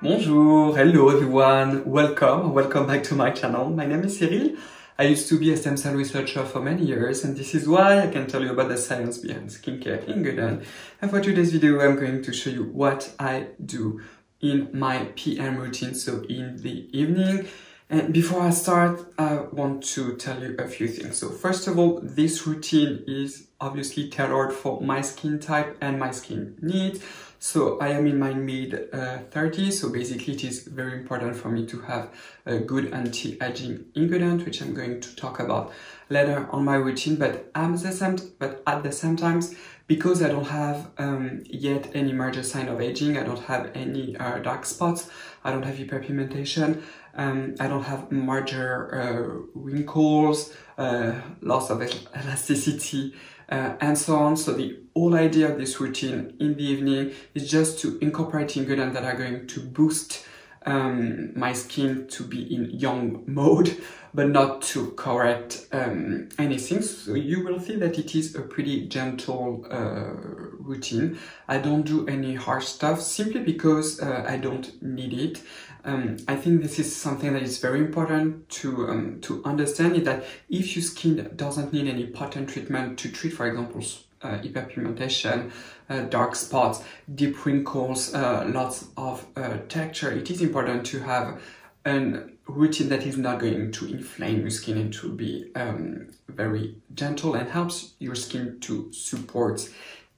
Bonjour, hello everyone, welcome, welcome back to my channel. My name is Cyrille. I used to be a stem cell researcher for many years and this is why I can tell you about the science behind skincare in ingredient. And for today's video I'm going to show you what I do in my PM routine, so in the evening. And before I start, I want to tell you a few things. So first of all, this routine is obviously tailored for my skin type and my skin needs. So I am in my mid uh, 30s, so basically it is very important for me to have a good anti-aging ingredient, which I'm going to talk about later on my routine. But at the same, but at the same time, because I don't have um, yet any major sign of aging, I don't have any uh, dark spots, I don't have hyperpigmentation, um, I don't have major uh, wrinkles, uh, loss of elasticity, uh, and so on. So the whole idea of this routine in the evening is just to incorporate ingredients that are going to boost um, my skin to be in young mode, but not to correct um, anything. So you will see that it is a pretty gentle uh, routine. I don't do any harsh stuff simply because uh, I don't need it. Um, I think this is something that is very important to um, to understand is that if your skin doesn't need any potent treatment to treat, for example, uh, hyperpigmentation, uh, dark spots, deep wrinkles, uh, lots of uh, texture, it is important to have a routine that is not going to inflame your skin and to be um, very gentle and helps your skin to support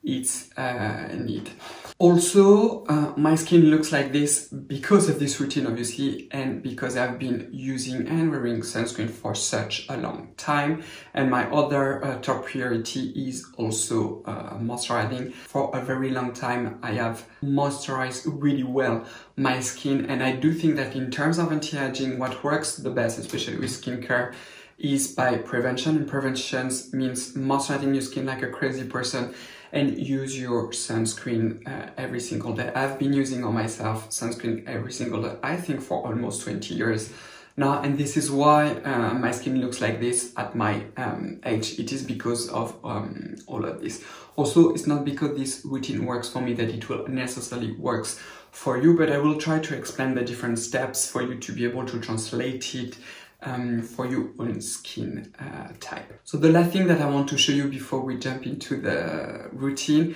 its uh, need. Also, uh, my skin looks like this because of this routine, obviously, and because I've been using and wearing sunscreen for such a long time. And my other uh, top priority is also uh, moisturizing. For a very long time, I have moisturized really well my skin. And I do think that in terms of anti-aging, what works the best, especially with skincare, is by prevention. And prevention means moisturizing your skin like a crazy person and use your sunscreen uh, every single day. I've been using on myself sunscreen every single day, I think for almost 20 years now, and this is why uh, my skin looks like this at my um, age. It is because of um, all of this. Also, it's not because this routine works for me that it will necessarily works for you, but I will try to explain the different steps for you to be able to translate it um, for your own skin uh, type. So the last thing that I want to show you before we jump into the routine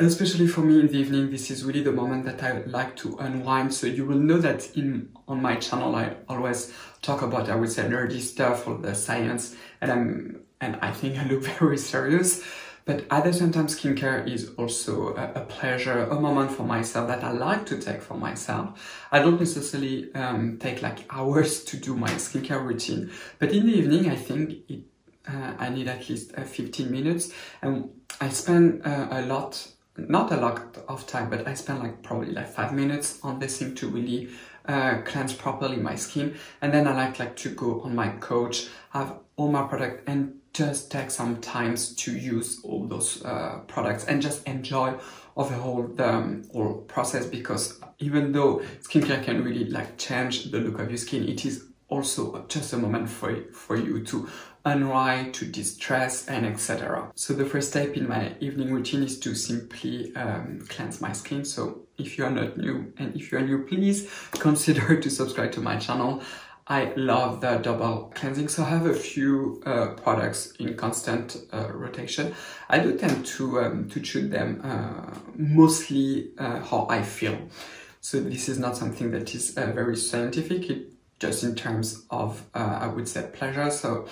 especially for me in the evening this is really the moment that I like to unwind so you will know that in on my channel I always talk about I would say nerdy stuff or the science and I'm and I think I look very serious but at the same time, skincare is also a, a, pleasure, a moment for myself that I like to take for myself. I don't necessarily um, take like hours to do my skincare routine, but in the evening, I think it, uh, I need at least uh, 15 minutes and I spend uh, a lot, not a lot of time, but I spend like probably like five minutes on this thing to really uh, cleanse properly my skin. And then I like like to go on my couch, have all my product and just take some time to use all those uh, products and just enjoy overall the um, whole process because even though skincare can really like change the look of your skin, it is also just a moment for, for you to unwind, to distress and etc. So the first step in my evening routine is to simply um, cleanse my skin. So if you are not new and if you are new, please consider to subscribe to my channel. I love the double cleansing. So I have a few uh, products in constant uh, rotation. I do tend to um, to choose them uh, mostly uh, how I feel. So this is not something that is uh, very scientific. It just in terms of uh, I would say pleasure. So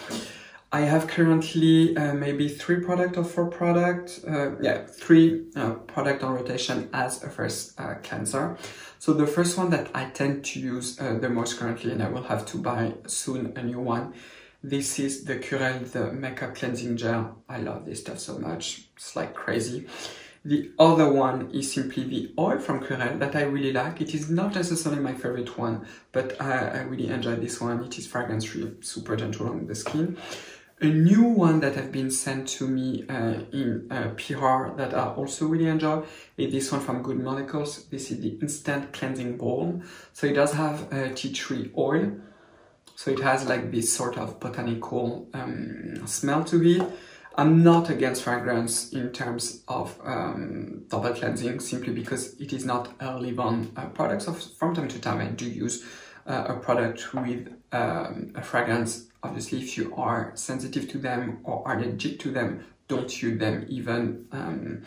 I have currently uh, maybe three product or four product. Uh, yeah, three uh, product on rotation as a first cleanser. So the first one that I tend to use uh, the most currently, and I will have to buy soon a new one, this is the Curel, the Makeup Cleansing Gel. I love this stuff so much, it's like crazy. The other one is simply the oil from Curel that I really like. It is not necessarily my favorite one, but I, I really enjoy this one. It is fragrance free, super gentle on the skin. A new one that have been sent to me uh, in uh, PR that I also really enjoy is this one from Good Molecules. This is the Instant Cleansing Balm. So it does have uh, tea tree oil. So it has like this sort of botanical um, smell to it. I'm not against fragrance in terms of um, double cleansing simply because it is not a leave-on uh, product. So from time to time I do use uh, a product with um, a fragrance. Obviously if you are sensitive to them or allergic to them, don't use them even um,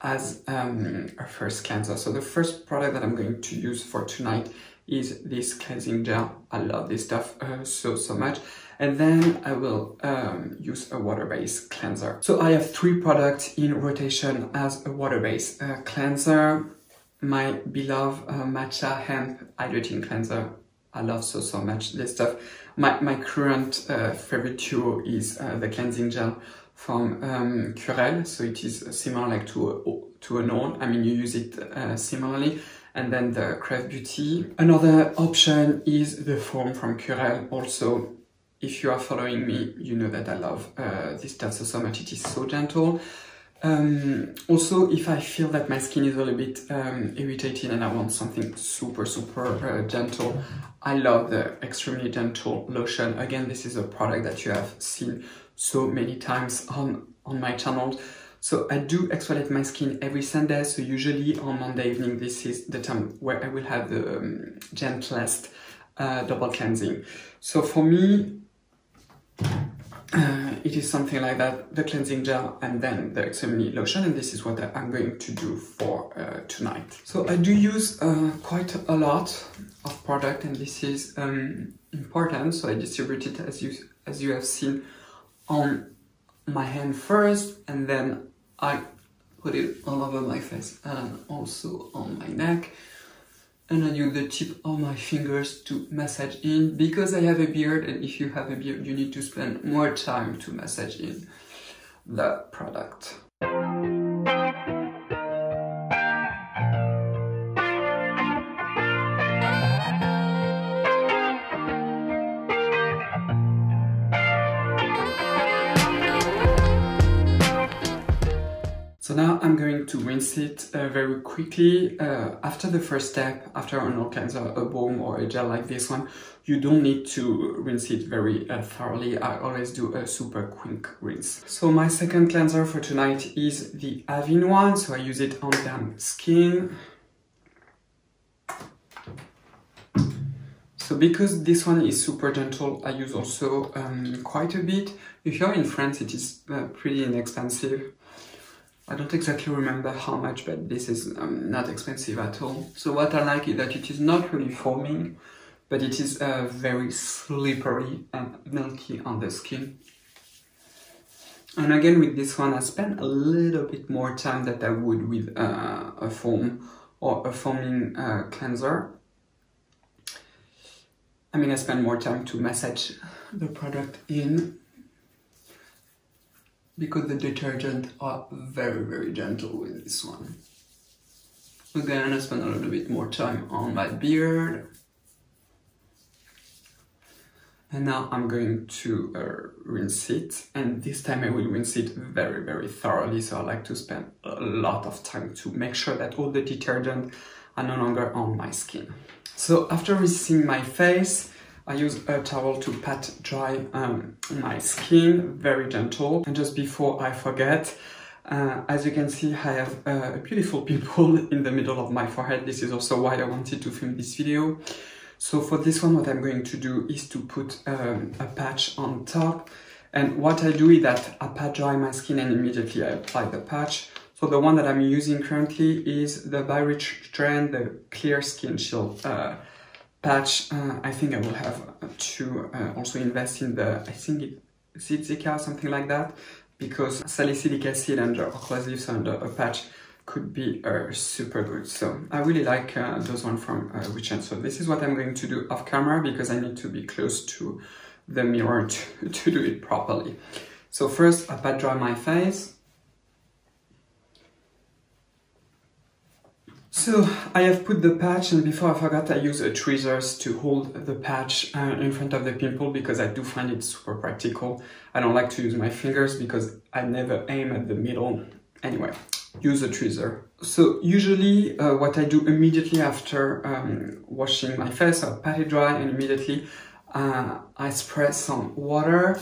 as um, a first cleanser. So the first product that I'm going to use for tonight is this cleansing gel. I love this stuff uh, so, so much. And then I will um, use a water-based cleanser. So I have three products in rotation as a water-based uh, cleanser. My beloved uh, Matcha Hemp Hydrating Cleanser. I love so, so much this stuff. My, my current uh, favorite duo is uh, the cleansing gel from um, Curel. So it is similar like to a, to an old. I mean, you use it uh, similarly. And then the Krave Beauty. Another option is the foam from Curel. Also, if you are following me, you know that I love uh, this stuff so, so much. It is so gentle. Um, also, if I feel that my skin is a little bit um, irritated and I want something super, super uh, gentle, I love the extremely gentle lotion. Again, this is a product that you have seen so many times on, on my channel. So I do exfoliate my skin every Sunday. So usually on Monday evening, this is the time where I will have the um, gentlest uh, double cleansing. So for me, uh, it is something like that, the cleansing gel and then the extremely lotion. And this is what I'm going to do for uh, tonight. So I do use uh, quite a lot of product and this is um, important. So I distribute it as you, as you have seen on my hand first and then I put it all over my face and also on my neck and I use the tip of my fingers to massage in because I have a beard and if you have a beard you need to spend more time to massage in the product. It uh, very quickly. Uh, after the first step, after an cleanser, a balm or a gel like this one, you don't need to rinse it very uh, thoroughly. I always do a super quick rinse. So my second cleanser for tonight is the Avène one. So I use it on damp skin. So because this one is super gentle, I use also um, quite a bit. If you're in France, it is uh, pretty inexpensive. I don't exactly remember how much, but this is um, not expensive at all. So what I like is that it is not really foaming, but it is uh, very slippery and milky on the skin. And again, with this one, I spend a little bit more time than I would with uh, a foam or a foaming uh, cleanser. I mean, I spend more time to massage the product in because the detergent are very very gentle with this one. Again, I spend a little bit more time on my beard. And now I'm going to uh, rinse it and this time I will rinse it very very thoroughly so I like to spend a lot of time to make sure that all the detergent are no longer on my skin. So after rinsing my face I use a towel to pat dry um, my skin, very gentle. And just before I forget, uh, as you can see, I have uh, a beautiful pimple in the middle of my forehead. This is also why I wanted to film this video. So for this one, what I'm going to do is to put um, a patch on top. And what I do is that I pat dry my skin and immediately I apply the patch. So the one that I'm using currently is the By Wishtrend, the Clear Skin Shield uh, patch, uh, I think I will have to uh, also invest in the, I think it, or something like that, because salicylic acid and occlusives and a patch could be uh, super good. So I really like uh, those one from uh. So this is what I'm going to do off camera because I need to be close to the mirror to, to do it properly. So first I pat dry my face. So I have put the patch and before I forgot I use a tweezers to hold the patch uh, in front of the pimple because I do find it super practical. I don't like to use my fingers because I never aim at the middle. Anyway, use a tweezer. So usually uh, what I do immediately after um, washing my face, I pat it dry and immediately uh, I spray some water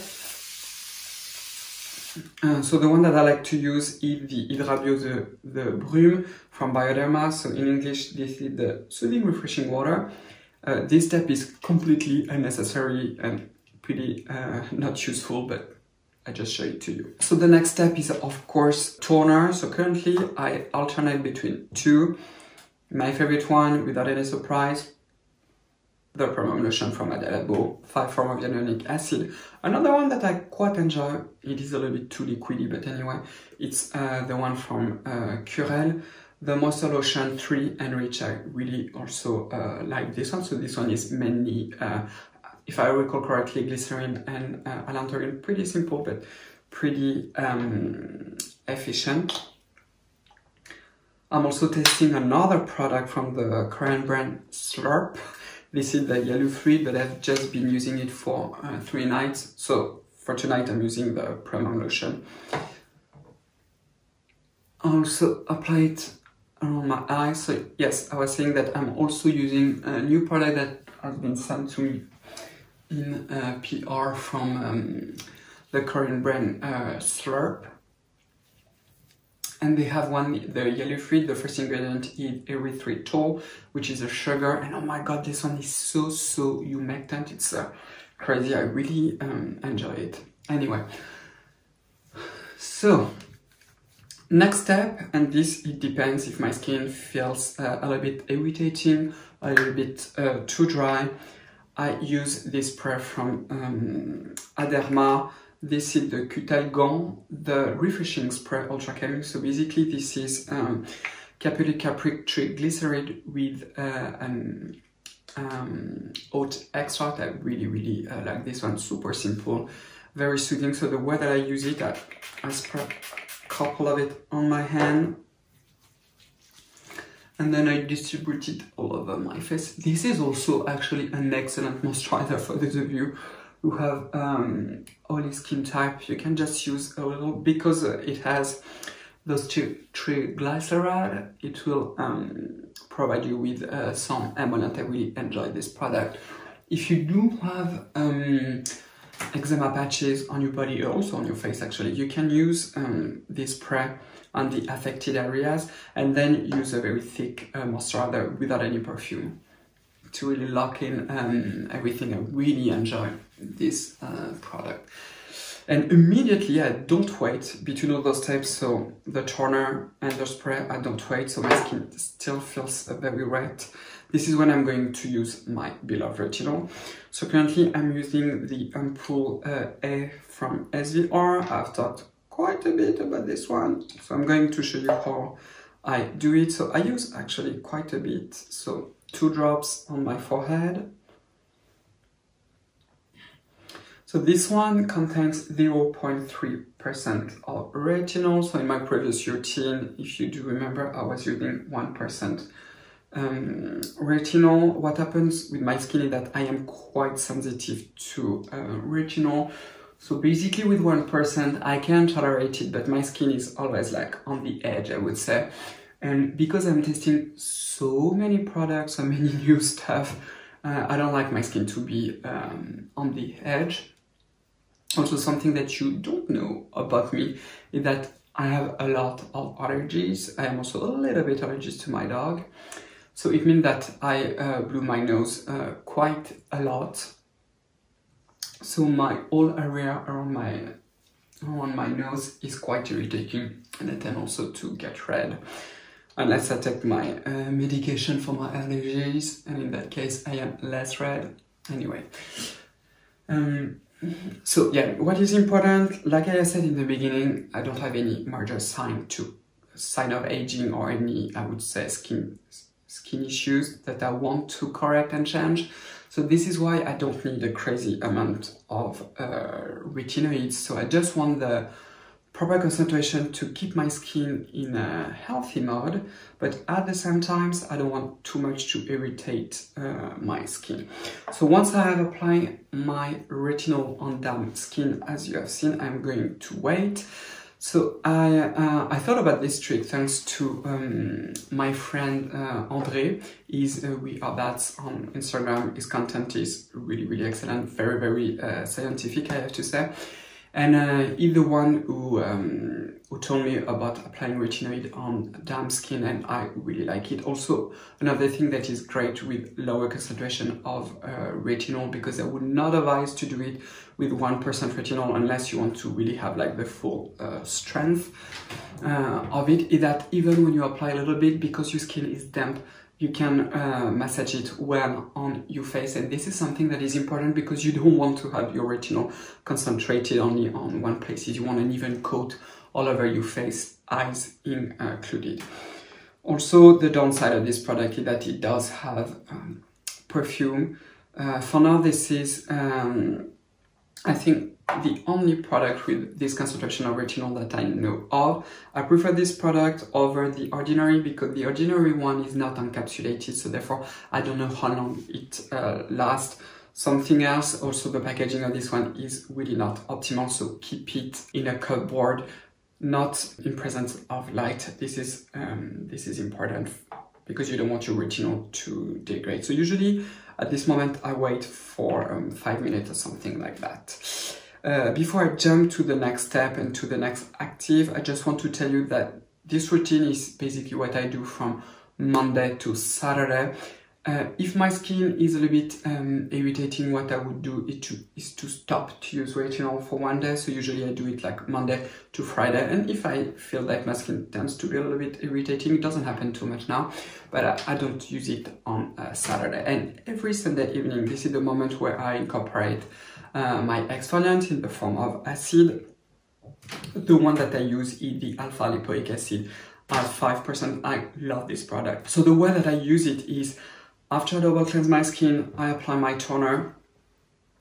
Uh, so the one that I like to use is the Hydrabio the, the Brume from Bioderma. So in English, this is the soothing refreshing water. Uh, this step is completely unnecessary and pretty uh, not useful, but I just show it to you. So the next step is of course toner. So currently I alternate between two. My favorite one, without any surprise, the Premium Lotion from Hada Labo, 5 form of hyaluronic acid. Another one that I quite enjoy, it is a little bit too liquidy, but anyway, it's uh, the one from uh, Curel, the Moisture Lotion 3 Enrich. I really also uh, like this one, so this one is mainly, uh, if I recall correctly, glycerin and uh, allantoin, pretty simple, but pretty um, efficient. I'm also testing another product from the Korean brand Slurp. This is the yellow three, but I've just been using it for uh, three nights. So for tonight, I'm using the Premium Lotion. Also apply it around my eyes. So yes, I was saying that I'm also using a new product that has been sent to me in uh, PR from um, the Korean brand uh, Slurp and they have one, the yellow fruit, the first ingredient is erythritol, which is a sugar, and oh my god, this one is so, so humectant, it's uh, crazy, I really um, enjoy it. Anyway, so, next step, and this, it depends if my skin feels uh, a little bit irritating, a little bit uh, too dry, I use this spray from um, Aderma, this is the Cutalgan, the refreshing spray ultra calming. So basically this is um, caprylic caprylic triglyceride with uh, an um, oat extract. I really, really uh, like this one. Super simple, very soothing. So the way that I use it, I, I spray a couple of it on my hand and then I distribute it all over my face. This is also actually an excellent moisturizer for those of you who have um, oily skin type, you can just use a little because it has those two triglyceride. It will um, provide you with uh, some emollient. I really enjoy this product. If you do have um, eczema patches on your body or also on your face actually, you can use um, this spray on the affected areas and then use a very thick uh, moisturizer without any perfume to really lock in um, everything. I really enjoy this uh, product. And immediately I don't wait between all those steps. So the toner and the spray, I don't wait. So my skin still feels very red. This is when I'm going to use my beloved retinol. So currently I'm using the Ampoule uh, A from SVR. I've thought quite a bit about this one. So I'm going to show you how I do it. So I use actually quite a bit. So two drops on my forehead. So this one contains 0.3% of retinol. So in my previous routine, if you do remember, I was using 1% um, retinol. What happens with my skin is that I am quite sensitive to uh, retinol. So basically with 1%, I can tolerate it, but my skin is always like on the edge, I would say. And because I'm testing so many products, so many new stuff, uh, I don't like my skin to be um, on the edge. Also, something that you don't know about me is that I have a lot of allergies. I am also a little bit allergic to my dog. So it means that I uh, blew my nose uh, quite a lot. So my whole area around my around my nose is quite irritating and I tend also to get red unless I take my uh, medication for my allergies, and in that case I am less red. Anyway, um, so yeah, what is important, like I said in the beginning, I don't have any major sign to sign of aging or any, I would say, skin skin issues that I want to correct and change. So this is why I don't need a crazy amount of uh, retinoids. So I just want the proper concentration to keep my skin in a healthy mode, but at the same time, I don't want too much to irritate uh, my skin. So once I have applied my retinol on damp skin, as you have seen, I'm going to wait. So I, uh, I thought about this trick thanks to um, my friend uh, André. He's uh, We Are Bats on Instagram. His content is really, really excellent, very, very uh, scientific, I have to say And uh, he's the one who um, who told me about applying retinoid on damp skin, and I really like it. Also, another thing that is great with lower concentration of uh, retinol, because I would not advise to do it with one percent retinol unless you want to really have like the full uh, strength uh, of it. Is that even when you apply a little bit, because your skin is damp you can uh, massage it well on your face. And this is something that is important because you don't want to have your retinol concentrated only on one place. You want an even coat all over your face eyes included. Also the downside of this product is that it does have um, perfume. Uh, for now this is um, I think the only product with this concentration of retinol that I know of. I prefer this product over the ordinary because the ordinary one is not encapsulated, so therefore I don't know how long it uh, lasts. Something else, also the packaging of this one is really not optimal, so keep it in a cupboard, not in presence of light. This is um, this is important because you don't want your retinol to degrade. So usually at this moment I wait for um, five minutes or something like that. Uh, before I jump to the next step and to the next active, I just want to tell you that this routine is basically what I do from Monday to Saturday. Uh, if my skin is a little bit um, irritating, what I would do is to, is to stop to use retinol for one day. So usually I do it like Monday to Friday. And if I feel like my skin tends to be a little bit irritating, it doesn't happen too much now, but I, I don't use it on uh, Saturday. And every Sunday evening, this is the moment where I incorporate uh, my exfoliant in the form of acid. The one that I use is the alpha lipoic acid at 5%. I love this product. So the way that I use it is after I double cleanse my skin, I apply my toner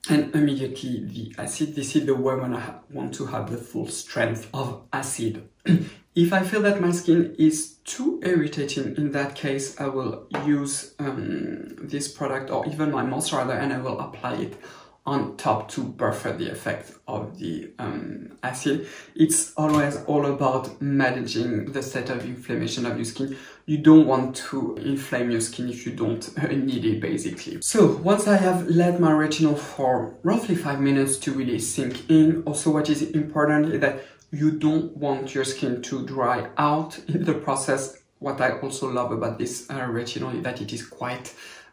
and immediately the acid. This is the way when I want to have the full strength of acid. if I feel that my skin is too irritating, in that case, I will use um, this product or even my moisturizer and I will apply it on top to buffer the effect of the um, acid. It's always all about managing the state of inflammation of your skin. You don't want to inflame your skin if you don't need it basically. So once I have let my retinol for roughly five minutes to really sink in, also what is important is that you don't want your skin to dry out in the process. What I also love about this uh, retinol is that it is quite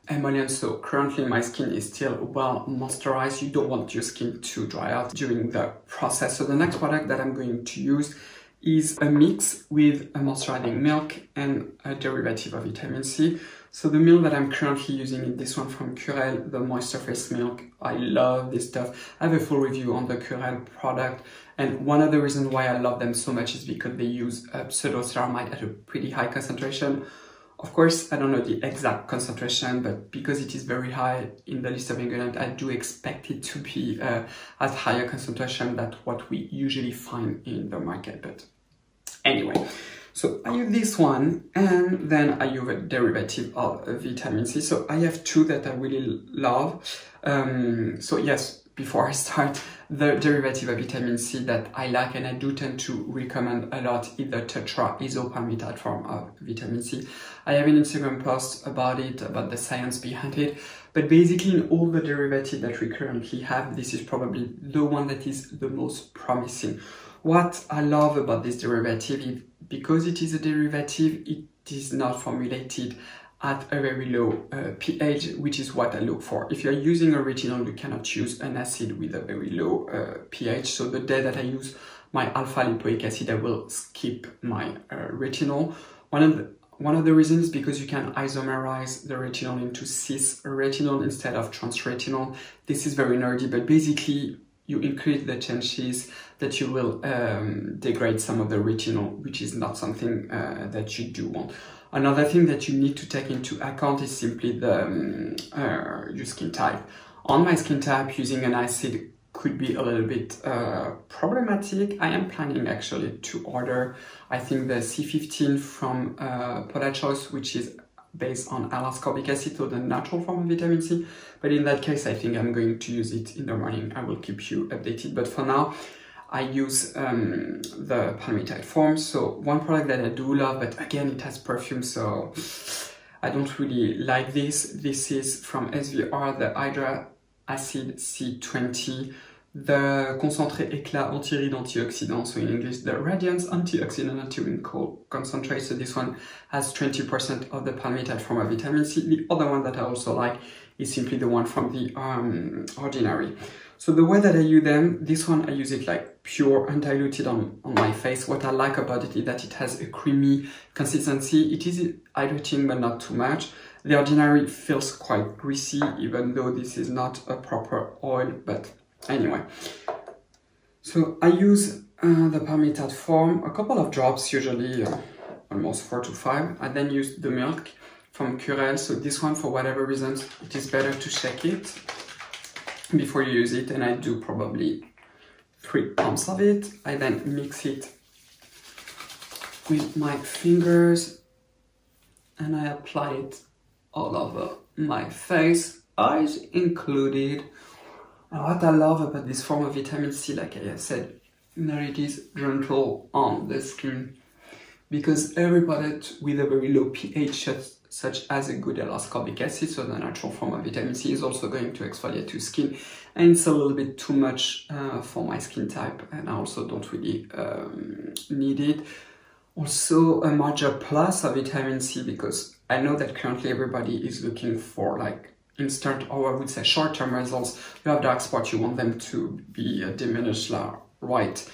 emollient so currently my skin is still well moisturized. You don't want your skin to dry out during the process. So the next product that i'm going to use is a mix with a moisturizing milk and a derivative of vitamin c. So the milk that i'm currently using is this one from curel the moisture face milk. I love this stuff. I have a full review on the curel product and one of the reasons why i love them so much is because they use a pseudoceramide at a pretty high concentration of course, I don't know the exact concentration, but because it is very high in the list of ingredients, I do expect it to be uh, at higher concentration than what we usually find in the market. But anyway, so I use this one and then I use a derivative of vitamin C. So I have two that I really love. Um, so yes, before I start, the derivative of vitamin C that I like and I do tend to recommend a lot is the tetra isopalmitate form of vitamin C. I have an Instagram post about it, about the science behind it, but basically in all the derivatives that we currently have, this is probably the one that is the most promising. What I love about this derivative is because it is a derivative, it is not formulated at a very low uh, pH, which is what I look for. If you're using a retinol, you cannot use an acid with a very low uh, pH. So the day that I use my alpha lipoic acid, I will skip my uh, retinol. One of the one of the reasons is because you can isomerize the retinol into cis retinol instead of trans retinol. This is very nerdy, but basically you increase the chances that you will um, degrade some of the retinol, which is not something uh, that you do want. Another thing that you need to take into account is simply the um, uh, your skin type. On my skin type, using an acid could be a little bit uh, problematic. I am planning actually to order, I think the C15 from uh, Paula's Choice, which is based on L-ascorbic acid, so the natural form of vitamin C. But in that case, I think I'm going to use it in the morning. I will keep you updated. But for now, I use um, the palmitate form. So one product that I do love, but again, it has perfume, so I don't really like this. This is from SVR, the Hydra Acid C20 the concentré éclat anti-ride antioxidant, so in English, the Radiance Antioxidant Anti-Wrinkle Concentrate. So this one has 20% of the palmitate form of vitamin C. The other one that I also like is simply the one from the um, Ordinary. So the way that I use them, this one I use it like pure undiluted on, on my face. What I like about it is that it has a creamy consistency. It is hydrating but not too much. The Ordinary feels quite greasy even though this is not a proper oil, but Anyway, so I use uh, the palmitate form, a couple of drops, usually uh, almost four to five. I then use the milk from Curel. So this one, for whatever reasons, it is better to shake it before you use it. And I do probably three pumps of it. I then mix it with my fingers and I apply it all over my face, eyes included. And what I love about this form of vitamin C, like I said, that it is gentle on the skin. Because every product with a very low pH, such as a good L-ascorbic acid, so the natural form of vitamin C, is also going to exfoliate your skin. And it's a little bit too much uh, for my skin type, and I also don't really um, need it. Also, a major plus of vitamin C, because I know that currently everybody is looking for like instant or I would say short-term results, you have dark spots, you want them to be uh, diminished right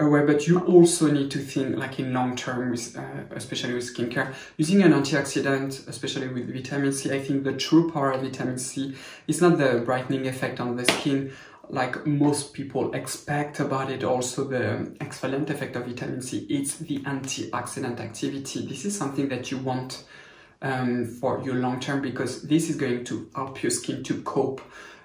away, but you also need to think like in long term, with, uh, especially with skincare. Using an antioxidant, especially with vitamin C, I think the true power of vitamin C is not the brightening effect on the skin like most people expect about it also the exfoliant effect of vitamin C it's the antioxidant activity this is something that you want um, for your long term because this is going to help your skin to cope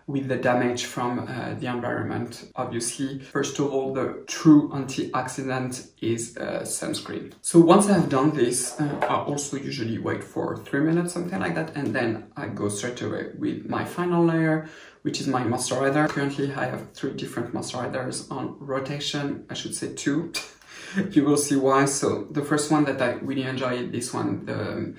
with the damage from uh, the environment. Obviously, first of all, the true antioxidant is uh, sunscreen. So once I have done this, uh, I also usually wait for three minutes, something like that, and then I go straight away with my final layer, which is my moisturizer. Currently, I have three different moisturizers on rotation. I should say two. you will see why. So the first one that I really enjoy, this one, the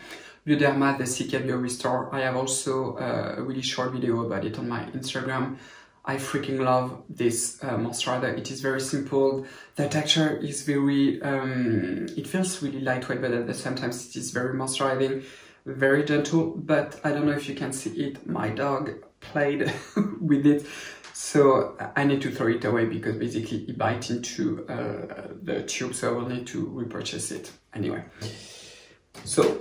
Bioderma, the CK Bio Restore. I have also a really short video about it on my Instagram. I freaking love this uh, moisturizer. It is very simple. The texture is very, um, it feels really lightweight, but at the same time it is very moisturizing, very gentle. But I don't know if you can see it. My dog played with it. So I need to throw it away because basically it bites into uh, the tube. So I will need to repurchase it anyway. So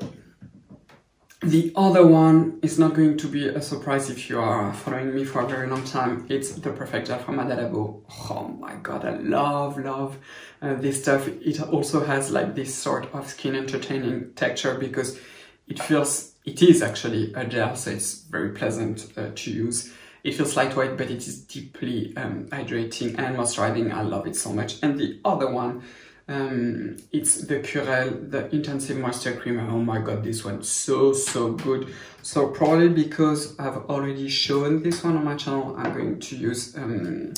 the other one is not going to be a surprise if you are following me for a very long time. It's the Perfect Gel from Hada Labo. Oh my god, I love, love uh, this stuff. It also has like this sort of skin entertaining texture because it feels, it is actually a gel, so it's very pleasant uh, to use. It feels lightweight, but it is deeply um, hydrating and moisturizing. I love it so much. And the other one um, it's the Curel, the Intensive Moisture Cream. Oh my god, this one so, so good. So probably because I've already shown this one on my channel, I'm going to use um,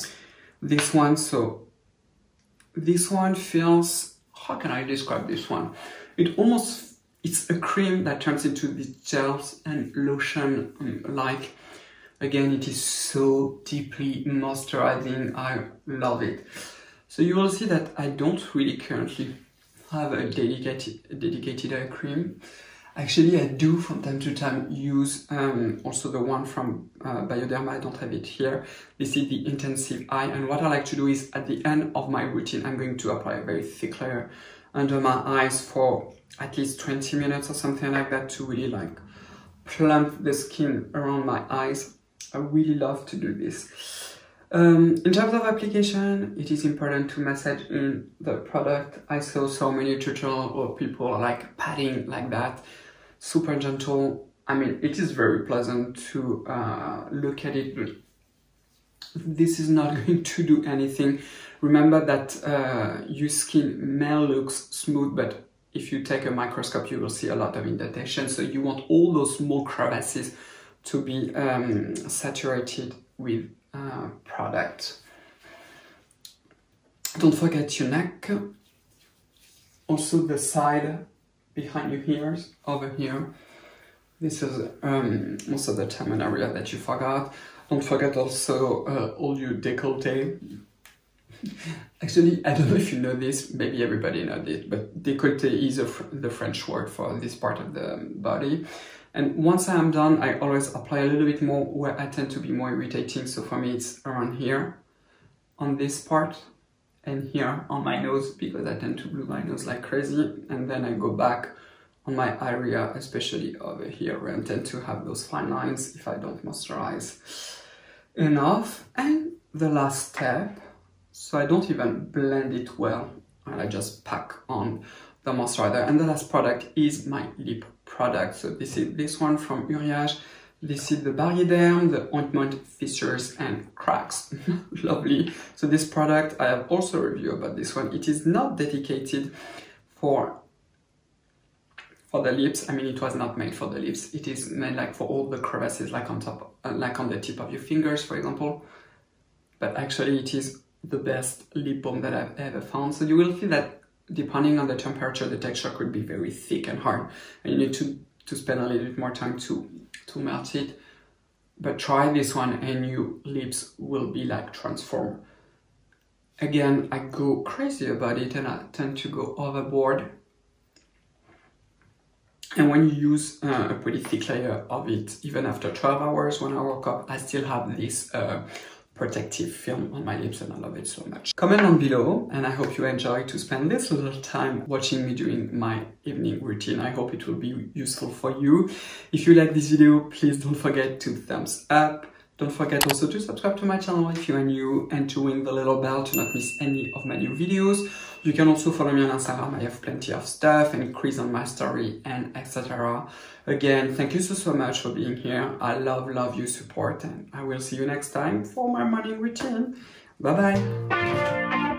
this one. So this one feels, how can I describe this one? It almost, it's a cream that turns into these gels and lotion um, like. Again, it is so deeply moisturizing. I love it. So you will see that I don't really currently have a dedicated, dedicated eye cream. Actually, I do from time to time use um, also the one from uh, Bioderma. I don't have it here. This is the Intensive Eye. And what I like to do is at the end of my routine, I'm going to apply a very thick layer under my eyes for at least 20 minutes or something like that to really like plump the skin around my eyes. I really love to do this. Um, in terms of application, it is important to massage in the product. I saw so many tutorials or people like patting like that, super gentle. I mean, it is very pleasant to uh, look at it. This is not going to do anything. Remember that uh, your skin may look smooth, but if you take a microscope, you will see a lot of indentation. So you want all those small crevices to be um, saturated with uh, product. Don't forget your neck, also the side behind your ears, over here. This is um, most of the time an area that you forgot. Don't forget also uh, all your décolleté. Actually, I don't know if you know this, maybe everybody knows it, but décolleté is the French word for this part of the body. And once I'm done, I always apply a little bit more where I tend to be more irritating. So for me, it's around here on this part and here on my nose because I tend to blue my nose like crazy. And then I go back on my area, especially over here where I tend to have those fine lines if I don't moisturize enough. And the last step, so I don't even blend it well and I just pack on the moisturizer. And the last product is my lip product. So this is this one from Uriage. This is the Barrier the ointment fissures and cracks. Lovely. So this product, I have also reviewed about this one. It is not dedicated for for the lips. I mean, it was not made for the lips. It is made like for all the crevices, like on top, uh, like on the tip of your fingers, for example. But actually, it is the best lip balm that I've ever found. So you will feel that depending on the temperature, the texture could be very thick and hard, and you need to to spend a little bit more time to to melt it. But try this one, and your lips will be like transformed. Again, I go crazy about it, and I tend to go overboard and when you use uh, a pretty thick layer of it, even after 12 hours when I woke up, I still have this uh, protective film on my lips and I love it so much. Comment down below and I hope you enjoy to spend this little time watching me doing my evening routine. I hope it will be useful for you. If you like this video, please don't forget to thumbs up, don't forget also to subscribe to my channel if you are new and to ring the little bell to not miss any of my new videos. You can also follow me on Instagram, I have plenty of stuff and quiz on my story and etc. Again, thank you so, so much for being here. I love, love your support and I will see you next time for my morning routine. Bye bye.